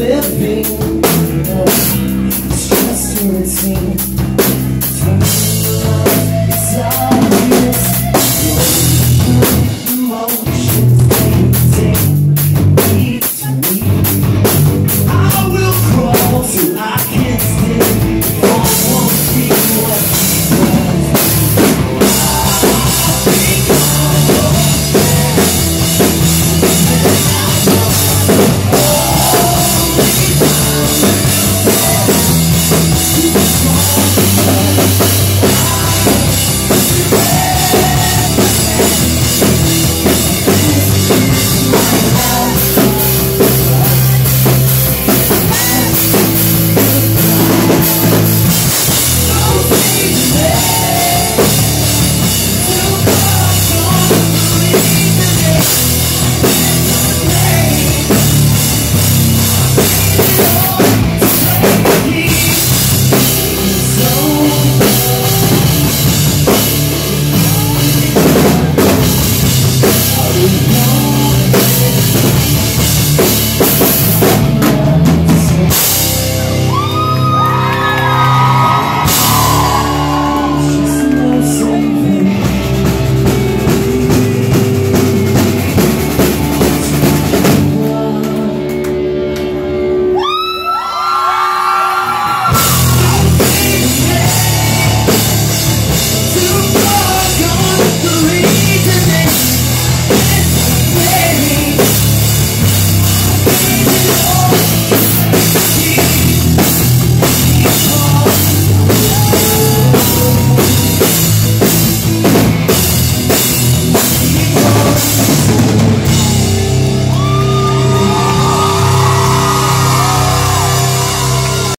living.